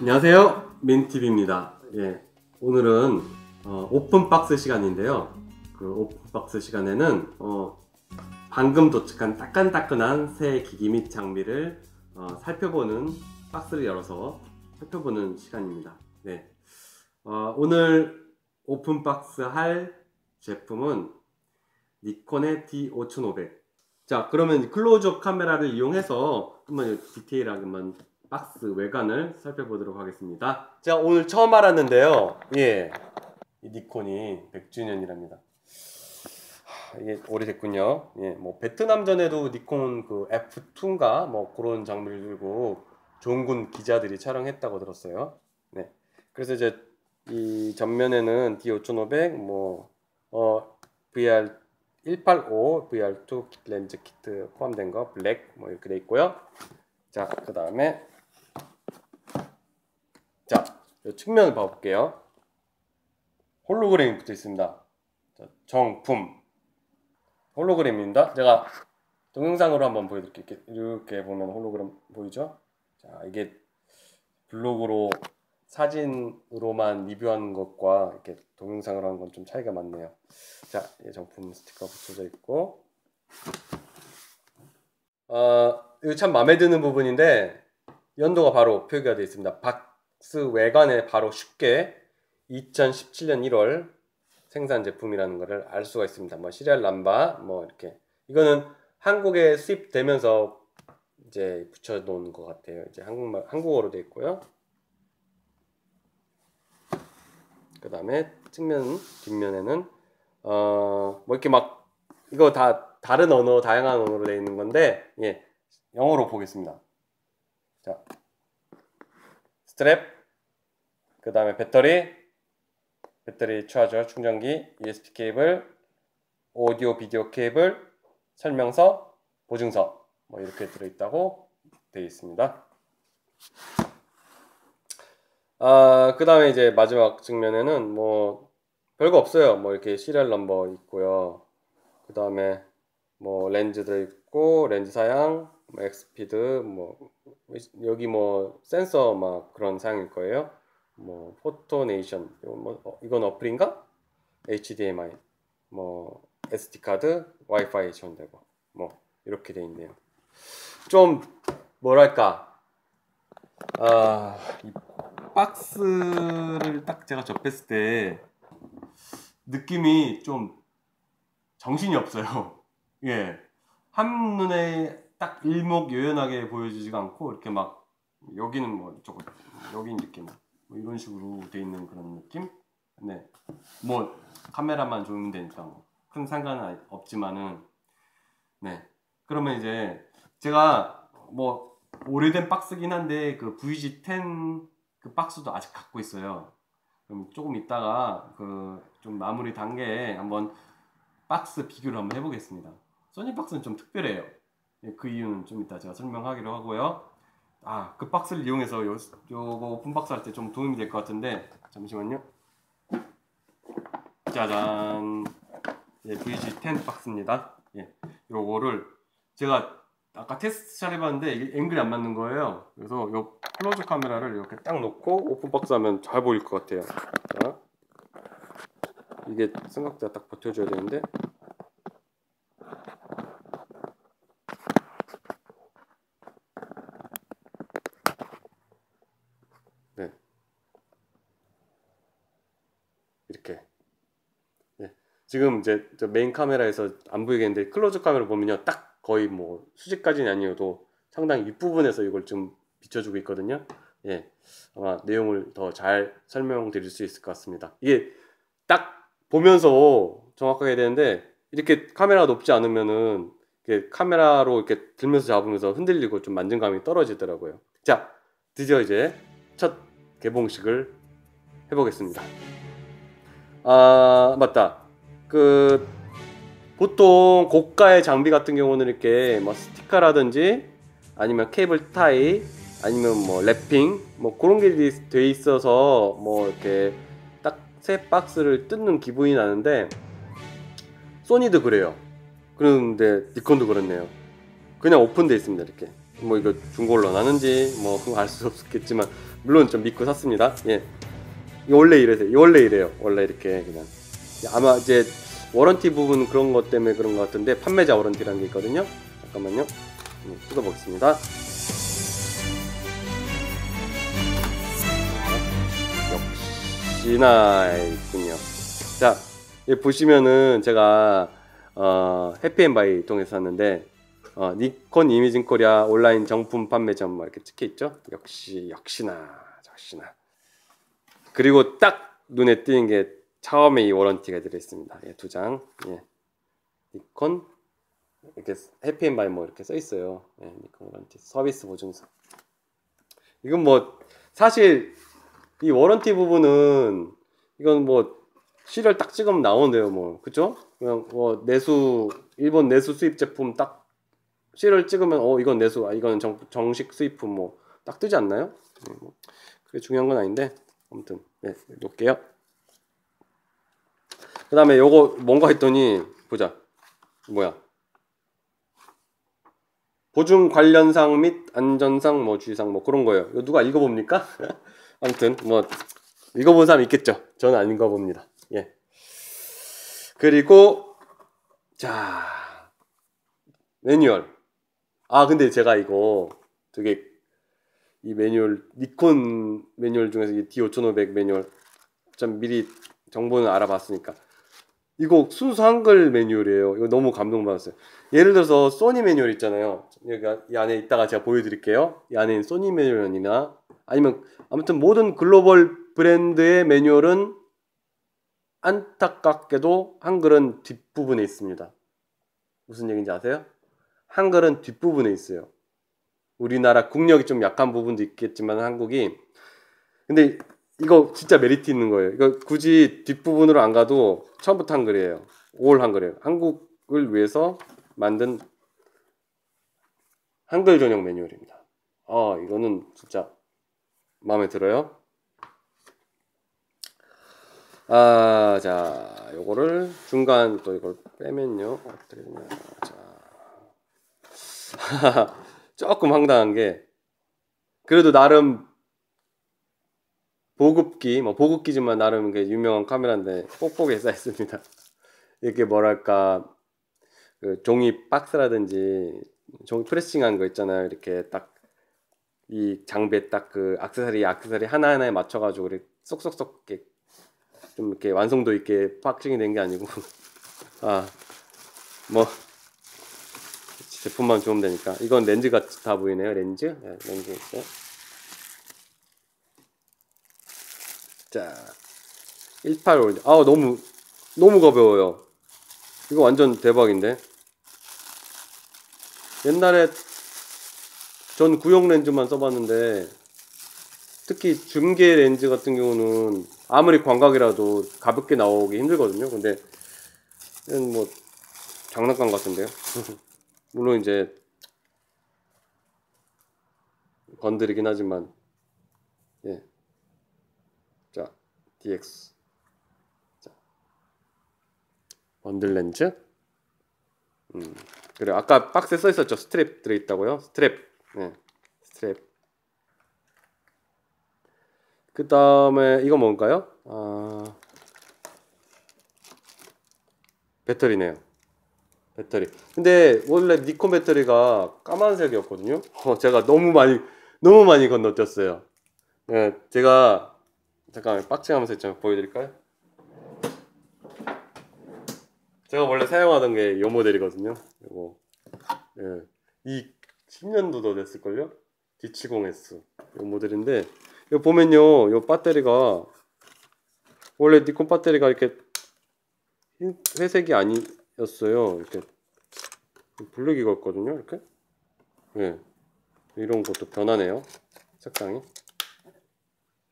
안녕하세요. 민TV입니다. 예, 오늘은 어, open box 시간인데요. 그 open box 시간에는 어, 방금 도착한 따끈따끈한 새 기기 및 장비를 어, 살펴보는 박스를 열어서 살펴보는 시간입니다. 네. 어, 오늘 open box 할 제품은 니콘의 D5500 자 그러면 클로즈업 카메라를 이용해서 한번 디테일하게 한번 박스 외관을 살펴보도록 하겠습니다. 제가 오늘 처음 알았는데요. 예. 이 니콘이 100주년이랍니다. 이게 오래됐군요. 예, 뭐 베트남 전에도 니콘 그 F2인가 뭐 그런 장비를 들고 종군 기자들이 촬영했다고 들었어요. 네. 그래서 이제 이 전면에는 D5500 뭐 어, VR 185 VR2 렌즈 키트 포함된 거 블랙 뭐 이렇게 돼 있고요. 자, 그다음에 자, 측면을 봐볼게요. 홀로그램이 붙어 있습니다. 자, 정품 홀로그램입니다. 제가 동영상으로 한번 보여드릴게요. 이렇게 보면 홀로그램 보이죠? 자, 이게 블로그로 사진으로만 리뷰하는 것과 이렇게 동영상으로 하는 건 좀 차이가 많네요. 자, 이 정품 스티커 붙여져 있고, 어, 이거 참 마음에 드는 부분인데 연도가 바로 표기가 되어 있습니다. 외관에 바로 쉽게 2017년 1월 생산 제품이라는 것을 알 수가 있습니다. 뭐 시리얼 남바 뭐 이렇게 이거는 한국에 수입되면서 이제 붙여 놓은 것 같아요. 이제 한국말 한국어로 되어 있고요. 그 다음에 측면 뒷면에는 어 뭐 이렇게 막 이거 다 다른 언어 다양한 언어로 되어 있는 건데 예 영어로 보겠습니다. 자 스트랩, 그 다음에 배터리, 배터리 차저 충전기, USB 케이블, 오디오 비디오 케이블, 설명서, 보증서 뭐 이렇게 들어있다고 되어 있습니다. 아, 그 다음에 이제 마지막 측면에는 뭐 별거 없어요. 뭐 이렇게 serial number 있고요. 그 다음에 뭐 렌즈 들어있고 렌즈 사양, 뭐 EXPEED 뭐 여기 뭐 센서 막 그런 사양일 거예요. 뭐 포토네이션 뭐 어, 이건 어플인가? HDMI 뭐 SD 카드, 와이파이 지원되고 뭐 이렇게 돼 있네요. 좀 뭐랄까 아 이 박스를 딱 제가 접했을 때 느낌이 좀 정신이 없어요. 예. 한눈에 딱 일목요연하게 보여지지가 않고 이렇게 막 여기는 뭐 이쪽 여기 이렇게 뭐 이런 식으로 돼 있는 그런 느낌. 네, 뭐 카메라만 좋으면 되니까 뭐 큰 상관은 없지만은 네. 그러면 이제 제가 뭐 오래된 박스긴 한데 그 VG10 그 박스도 아직 갖고 있어요. 그럼 조금 있다가 그 좀 마무리 단계에 한번 박스 비교를 한번 해보겠습니다. 소니 박스는 좀 특별해요. 예, 그 이유는 좀 이따 제가 설명하기로 하고요. 아, 그 박스를 이용해서 요, 요거 오픈 박스 할 때 좀 도움이 될 것 같은데 잠시만요. 짜잔. 예, VG10 박스입니다. 예, 요거를 제가 아까 테스트 잘 해봤는데 이게 앵글이 안 맞는 거예요. 그래서 요 close 카메라를 이렇게 딱 놓고 open box 하면 잘 보일 것 같아요. 자, 이게 생각보다 딱 버텨줘야 되는데 지금 이제 메인 카메라에서 안 보이겠는데 close 카메라 보면요. 딱 거의 뭐 수직까지는 아니어도 상당히 윗부분에서 이걸 좀 비춰주고 있거든요. 예. 아마 내용을 더 잘 설명드릴 수 있을 것 같습니다. 이게 딱 보면서 정확하게 되는데 이렇게 카메라가 높지 않으면은 이렇게 카메라로 이렇게 들면서 잡으면서 흔들리고 좀 만족감이 떨어지더라고요. 자 드디어 이제 첫 개봉식을 해보겠습니다. 아 맞다 그 보통 고가의 장비 같은 경우는 이렇게 뭐 스티커라든지 아니면 케이블 타이 아니면 뭐 랩핑 뭐 그런 게 돼 있어서 뭐 이렇게 딱 새 박스를 뜯는 기분이 나는데 소니도 그래요. 그런데 니콘도 그렇네요. 그냥 오픈돼 있습니다 이렇게 뭐 이거 중고로 나는지 뭐 알 수 없겠지만 물론 좀 믿고 샀습니다. 예. 이 원래 이래요. 원래 이래요. 원래 이렇게 그냥 아마 이제 warranty 부분 그런 것 때문에 그런 것 같은데 판매자 warranty라는 게 있거든요. 잠깐만요. 음, 뜯어보겠습니다. 역시나 있군요. 자, 보시면은 제가 어, 해피앤바이 통해서 샀는데 어, 니콘 이미징 코리아 온라인 정품 판매점 뭐 이렇게 찍혀 있죠. 역시 역시나 역시나. 그리고 딱 눈에 띄는 게 처음에 이 warranty가 들어 있습니다. 예, 두 장. 예. 니콘 이렇게 해피앤바이 뭐 이렇게 써 있어요. 예, 니콘 warranty 서비스 보증서. 이건 뭐 사실 이 warranty 부분은 이건 뭐 serial 딱 찍으면 나오는데요, 뭐 그죠? 그냥 뭐 내수 일본 내수 수입 제품 딱 serial 찍으면 어 이건 내수, 아 이건 정, 정식 수입품 뭐 딱 뜨지 않나요? 네, 뭐 그게 중요한 건 아닌데 아무튼 네 놓을게요. 그 다음에 요거 뭔가 했더니 보자 뭐야 보증 관련상 및 안전상 뭐 주의상 뭐 그런 거예요. 이거 누가 읽어봅니까? 아무튼 뭐 읽어본 사람 있겠죠. 저는 안 읽어봅니다. 예. 그리고 자 매뉴얼. 아 근데 제가 이거 되게 이 매뉴얼 니콘 매뉴얼 중에서 이 D5500 매뉴얼 좀 미리 정보는 알아봤으니까 이거 순수 한글 매뉴얼이에요. 이거 너무 감동받았어요. 예를 들어서 소니 매뉴얼 있잖아요. 여기 이 안에 있다가 제가 보여드릴게요. 이 안에 소니 매뉴얼이나 아니면 아무튼 모든 글로벌 브랜드의 매뉴얼은 안타깝게도 한글은 뒷부분에 있습니다. 무슨 얘기인지 아세요? 한글은 뒷부분에 있어요. 우리나라 국력이 좀 약한 부분도 있겠지만 한국이 근데 이거 진짜 메리트 있는 거예요. 이거 굳이 뒷부분으로 안 가도 처음부터 한글이에요. 올 한글이에요. 한국을 위해서 만든 한글 전용 매뉴얼입니다. 아, 이거는 진짜 마음에 들어요. 아, 자, 요거를 중간 또 이걸 빼면요. 어떻게 되냐. 자. 조금 황당한 게 그래도 나름 보급기, 뭐 보급기지만 나름 그 유명한 카메라인데 뽁뽁이 쌓여 있습니다. 이렇게 뭐랄까 그 종이 박스라든지 종이 프레싱한 거 있잖아요. 이렇게 딱 이 장비에 딱 그 악세사리 악세사리 하나하나에 맞춰가지고 이렇게 쏙쏙쏙 이렇게 좀 이렇게 완성도 있게 박싱이 된 게 아니고 아 뭐 제품만 좋으면 되니까 이건 렌즈 같이 다 보이네요 렌즈 네, 렌즈 있어요. 자, 18올. 아, 너무 너무 가벼워요. 이거 완전 대박인데. 옛날에 전 구형 렌즈만 써봤는데 특히 중계 렌즈 같은 경우는 아무리 광각이라도 가볍게 나오기 힘들거든요. 근데 뭐 장난감 같은데요. 물론 이제 bundle이긴 하지만 예. 자, DX. 자. 번들 렌즈. 음. 그래 아까 박스에 써 있었죠. 스트랩 들어 있다고요. 스트랩. 네. 스트랩. 그 다음에 이거 뭔가요? 아. 배터리네요. 배터리. 근데 원래 니콘 배터리가 까만색이었거든요. 어, 제가 너무 많이 너무 많이 건너뛰었어요. 네, 제가 잠깐 빡칭하면서 있잖아요. 보여드릴까요? 제가 원래 사용하던 게이 모델이거든요. 이거 예, 이 10년도 더 됐을걸요? D70S 이 모델인데 이거 보면요, 이 배터리가 원래 니콘 배터리가 이렇게 회색이 아니었어요. 이렇게 블랙이 걷거든요. 이렇게 예, 이런 것도 변하네요. 색상이.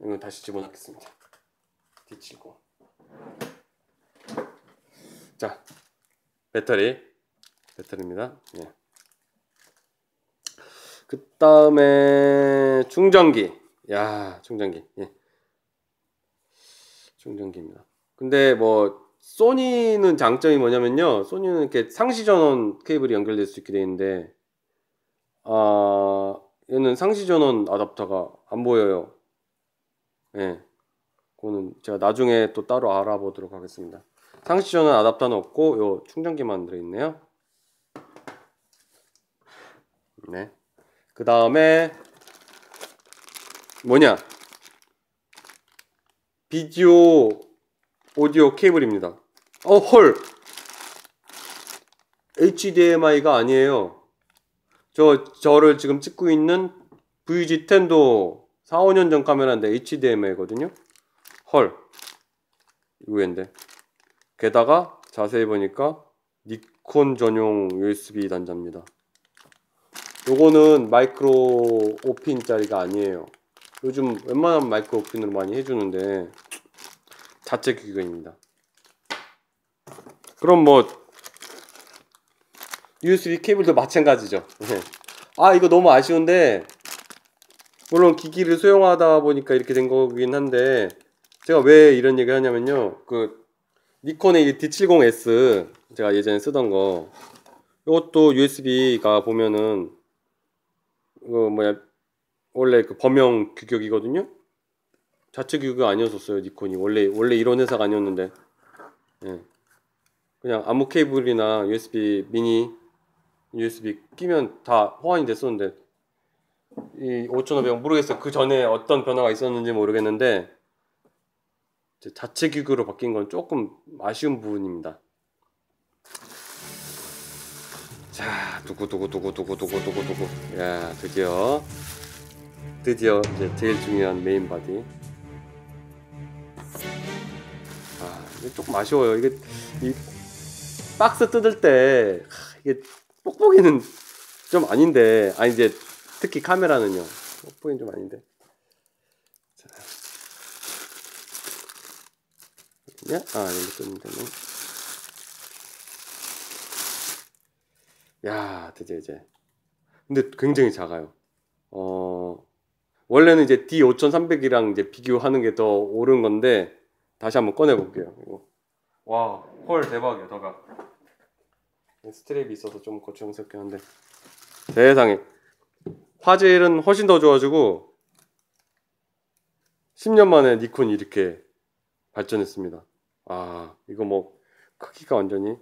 이거 다시 집어넣겠습니다. 뒤치고. 자, 배터리. 배터리입니다. 예. 그 다음에 충전기. 야, 충전기. 예. 충전기입니다. 근데 뭐 소니는 장점이 뭐냐면요. 소니는 이렇게 상시 전원 케이블이 연결될 수 있게 되어 있는데 아 얘는 상시 전원 아답터가 안 보여요. 예. 그거는 제가 나중에 또 따로 알아보도록 하겠습니다. 상시 전원 아답터는 없고 요 충전기만 들어 있네요. 네. 그 다음에 뭐냐? 비디오 오디오 케이블입니다. 어, 헐! HDMI가 아니에요. 저, 저를 지금 찍고 있는 VG10도 4, 5년 전 카메라인데 HDMI거든요. 헐. 이거인데. 게다가 자세히 보니까 니콘 전용 USB 단자입니다. 요거는 마이크로 5핀짜리가 아니에요. 요즘 웬만하면 마이크로 5핀으로 많이 해주는데 자체 규격입니다. 그럼 뭐 USB 케이블도 마찬가지죠. 네. 아 이거 너무 아쉬운데 물론 기기를 소형하다 보니까 이렇게 된 거긴 한데 제가 왜 이런 얘기를 하냐면요. 그 니콘의 D70S 제가 예전에 쓰던 거 이것도 USB가 보면은 그 뭐야 원래 그 범용 규격이거든요. 자체 규격 아니었었어요 니콘이 원래 원래 이런 회사가 아니었는데 예. 그냥 아무 케이블이나 USB 미니 USB 끼면 다 호환이 됐었는데 이 5,500은 모르겠어요 그 전에 어떤 변화가 있었는지 모르겠는데 자체 규격으로 바뀐 건 조금 아쉬운 부분입니다. 자, 두구 두구 두구 두구 두구 두구 두구. 야, 드디어 드디어 이제 제일 중요한 main body. 아, 이게 조금 아쉬워요. 이게 이 박스 뜯을 때 이게 뽁뽁이는 좀 아닌데, 아니 이제 특히 카메라는요. 뽁뽁이는 좀 아닌데. 자, 야, 아, 이거 뜯는 되네. 야, 드디어 이제. 근데 굉장히 작아요. 어, 원래는 이제 D5300이랑 이제 비교하는 게 더 옳은 건데, 다시 한번 꺼내 볼게요. 이거. 와, 헐, 대박이야, 더가. 스트랩이 있어서 좀 고충스럽긴 한데. 세상에. 화질은 훨씬 더 좋아지고, 10년 만에 니콘이 이렇게 발전했습니다. 아, 이거 뭐, 크기가 완전히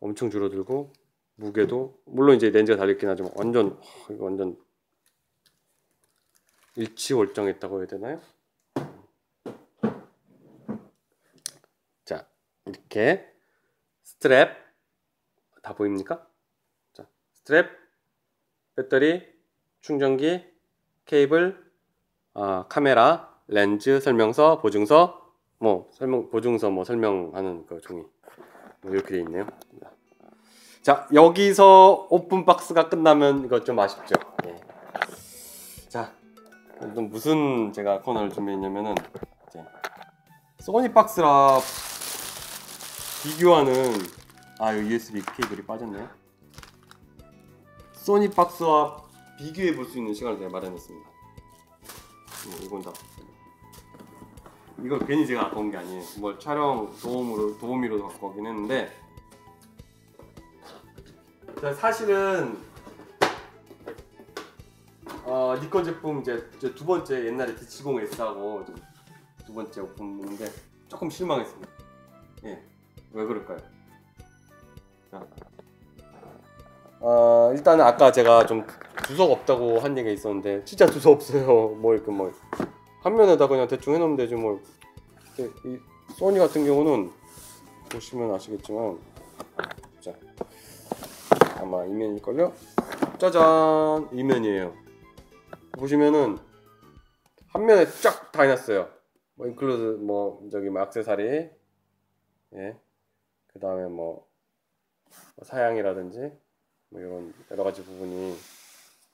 엄청 줄어들고, 무게도 물론 이제 렌즈가 달렸긴 하지만 완전 완전 일취월장했다고 해야 되나요? 자 이렇게 스트랩 다 보입니까? 자 스트랩 배터리 충전기 케이블 아, 카메라 렌즈 설명서 보증서 뭐 설명 보증서 뭐 설명하는 그 종이 뭐 이렇게 돼 있네요. 자 여기서 오픈 박스가 끝나면 이거 좀 아쉽죠. 예. 자 무슨 제가 코너를 준비했냐면은 이제 소니 박스라 비교하는 아 USB 케이블이 빠졌네요. 소니 박스와 비교해 볼 수 있는 시간을 제가 마련했습니다. 음, 이건 다 이거 괜히 제가 갖고 온 게 아니에요. 뭐 촬영 도움으로 도우미로 갖고 오긴 했는데 사실은 어, 니콘 제품 이제, 이제 두 번째 옛날에 D70S하고 두 번째 오픈인데 조금 실망했습니다. 예, 왜 그럴까요? 자, 어, 일단은 아까 제가 좀 주석 없다고 한 얘기가 있었는데 진짜 주석 없어요. 뭐 이렇게 뭐 한 면에다 그냥 대충 해놓으면 되지 뭐. 이 소니 같은 경우는 보시면 아시겠지만 자 아마 이면일걸요? 짜잔 이면이에요 보시면은 한 면에 쫙 다 해놨어요 뭐 인클루드 뭐 저기 뭐 액세서리 예 그 다음에 뭐, 뭐 사양이라든지 뭐 이런 여러 가지 부분이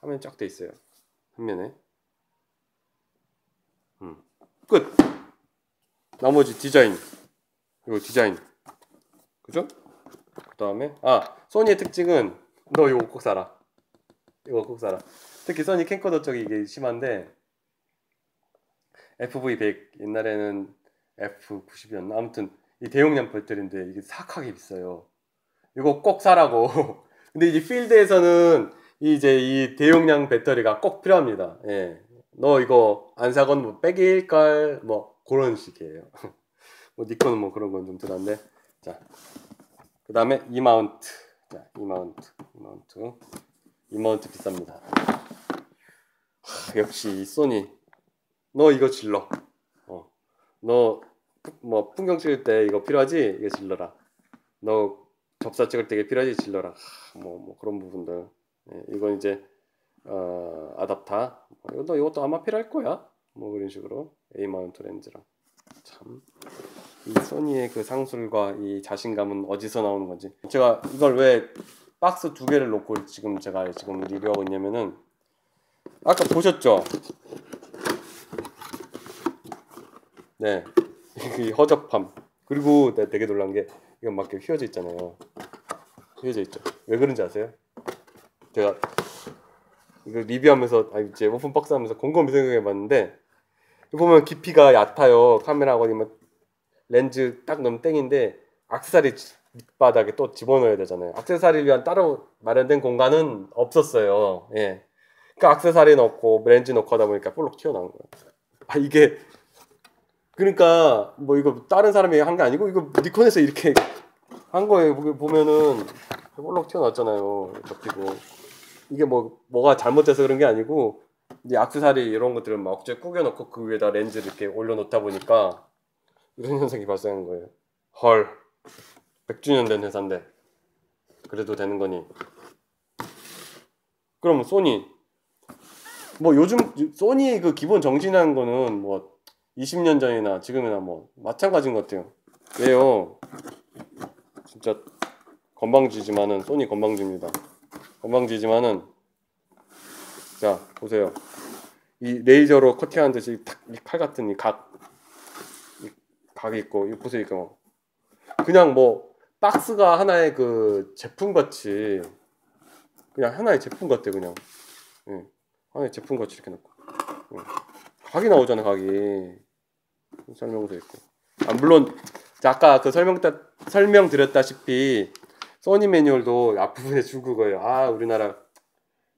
화면에 쫙 돼 있어요. 한 면에. 음. 끝! 나머지 디자인. 이거 디자인. 그죠? 그 다음에 아 소니의 특징은 너 이거 꼭 사라. 이거 꼭 사라. 특히 소니 캠코더 쪽이 이게 심한데 FV100 옛날에는 F90이었나? 아무튼 이 대용량 배터리인데 이게 사악하게 비싸요. 이거 꼭 사라고 근데 이제 필드에서는 이제 이 대용량 배터리가 꼭 필요합니다. 예. 너 이거 안 사건 뭐 빼길걸 뭐 그런 식이에요. 뭐 니콘은 뭐 그런 건좀 덜한데 자. 그다음에 이마운트. 자, 이마운트. 이마운트. 이마운트 비쌉니다. 하, 역시 이 소니 너 이거 질러. 어. 너 뭐 풍경 찍을 때 이거 필요하지? 이거 질러라. 너 접사 찍을 때 필요하지? 질러라. 하, 뭐, 뭐 그런 부분들. 예, 이건 이제 어, 아답타. 뭐 이것도 이것도 아마 필요할 거야. 뭐 이런 식으로 A 마운트 렌즈랑 참. 이 소니의 그 상술과 이 자신감은 어디서 나오는 건지. 제가 이걸 왜 박스 두 개를 놓고 지금 제가 지금 리뷰하고 있냐면은 아까 보셨죠? 네, 이 허접함. 그리고 내가 되게 놀란 게 이건 막 이렇게 휘어져 있잖아요. 휘어져 있죠. 왜 그런지 아세요? 제가 이거 리뷰하면서 아 이제 오픈 박스 하면서 곰곰이 생각해 봤는데 보면 깊이가 얕아요. 카메라하고 아니면 렌즈 딱 넣으면 땡인데 악세사리 밑바닥에 또 집어넣어야 되잖아요. 악세사리를 위한 따로 마련된 공간은 없었어요. 예. 그러니까 악세사리 넣고 렌즈 넣고 하다 보니까 볼록 튀어나온 거예요. 아 이게 그러니까 뭐 이거 다른 사람이 한 게 아니고 이거 니콘에서 이렇게 한 거예요. 보면은 볼록 튀어나왔잖아요. 접히고 이게 뭐 뭐가 잘못돼서 그런 게 아니고 이제 악세사리 이런 것들을 막 억지로 꾸겨놓고 그 위에다 렌즈를 이렇게 올려놓다 보니까 이런 현상이 발생한 거예요. 헐, 100주년 된 회사인데 그래도 되는 거니? 그럼 소니 뭐 요즘 소니 그 기본 정신이라는 거는 뭐 20년 전이나 지금이나 뭐 마찬가지인 것 같아요. 왜요? 진짜 건방지지만은 소니 건방집니다. 건방지지만은 자 보세요. 이 레이저로 커팅하는 듯이 탁이칼 같은 이각 각이 있고 이거 보세요 이거 그냥 뭐 박스가 하나의 그 제품 같이 그냥 하나의 제품 같아 그냥 예. 하나의 제품 같이 이렇게 놓고 예. 각이 나오잖아 각이 설명서 있고 아 물론 아까 그 설명 설명 드렸다시피 소니 매뉴얼도 앞부분에 중국어예요 아 우리나라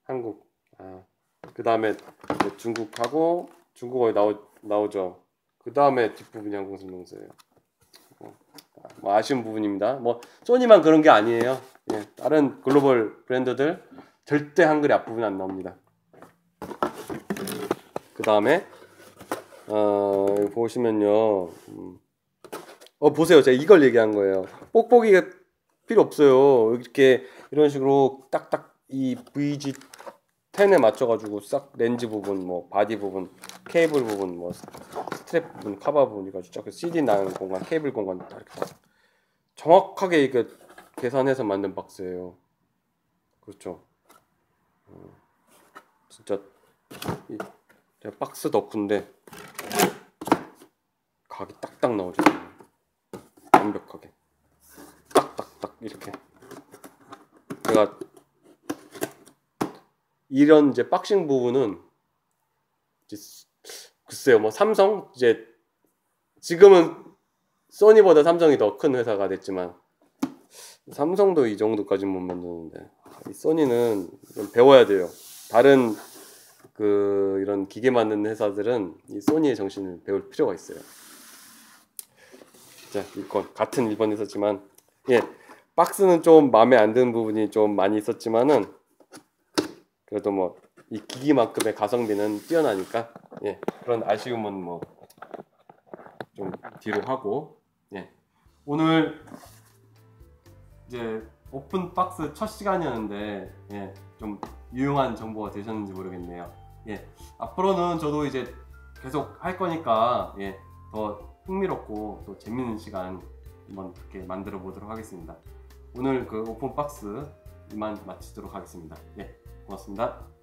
한국 아 그 다음에 중국하고 중국어에 나오 나오죠 그 다음에 뒷부분이 항공 설명서예요. 뭐, 뭐 아쉬운 부분입니다. 뭐 소니만 그런 게 아니에요. 예, 다른 글로벌 브랜드들 절대 한글이 앞부분 안 나옵니다. 그 다음에 어, 보시면요. 음, 어 보세요. 제가 이걸 얘기한 거예요. 뽁뽁이가 필요 없어요. 이렇게 이런 식으로 딱딱 이 VG 10에 맞춰가지고 싹 렌즈 부분, 뭐 body 부분, 케이블 부분, 뭐 스트랩 부분, 카바 부분 진짜 그 CD 넣는 공간, 케이블 공간 다 이렇게 정확하게 이게 계산해서 만든 박스예요. 그렇죠. 어, 진짜 이 박스 덕후인데 각이 딱딱 나오죠. 완벽하게 딱딱딱 이렇게 제가 이런 이제 박싱 부분은 이제 글쎄요, 뭐 삼성 이제 지금은 소니보다 삼성이 더 큰 회사가 됐지만 삼성도 이 정도까지 못 만드는데 이 소니는 좀 배워야 돼요. 다른 그 이런 기계 만드는 회사들은 이 소니의 정신을 배울 필요가 있어요. 자, 이건 같은 일본 회사지만 예, 박스는 좀 마음에 안 드는 부분이 좀 많이 있었지만은 그래도 뭐 이 기기만큼의 가성비는 뛰어나니까 예 그런 아쉬움은 뭐 좀 뒤로 하고 예. 오늘 이제 open box 첫 시간이었는데 예 좀 유용한 정보가 되셨는지 모르겠네요. 예 앞으로는 저도 이제 계속 할 거니까 예 더 흥미롭고 또 재밌는 시간 한번 그렇게 만들어 보도록 하겠습니다 오늘 그 open box 이만 마치도록 하겠습니다 예 고맙습니다.